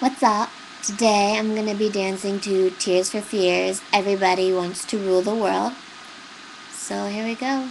What's up? Today I'm gonna be dancing to Tears for Fears. Everybody wants to rule the world. So here we go.